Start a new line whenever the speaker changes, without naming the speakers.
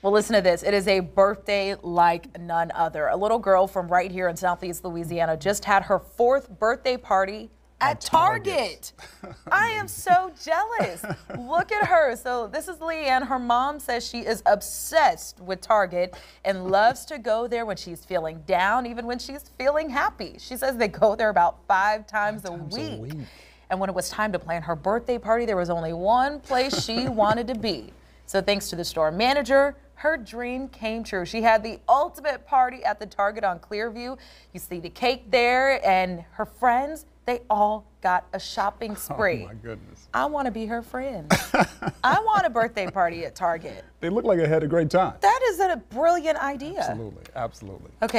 Well, listen to this. It is a birthday like none other. A little girl from right here in Southeast Louisiana just had her fourth birthday party at,
At Target.
Target. I am so jealous. Look at her. So, this is Leanne. Her mom says she is obsessed with Target and loves to go there when she's feeling down, even when she's feeling happy. She says they go there about five times, a,
times a
week.
week.
And when it was time to plan her birthday party, there was only one place she wanted to be. So, thanks to the store manager, her dream came true. She had the ultimate party at the Target on Clearview. You see the cake there, and her friends, they all got a shopping oh, spree.
Oh my goodness.
I want to be her friend. I want a birthday party at Target.
They look like they had a great time.
That is a brilliant idea.
Absolutely, absolutely.
Okay.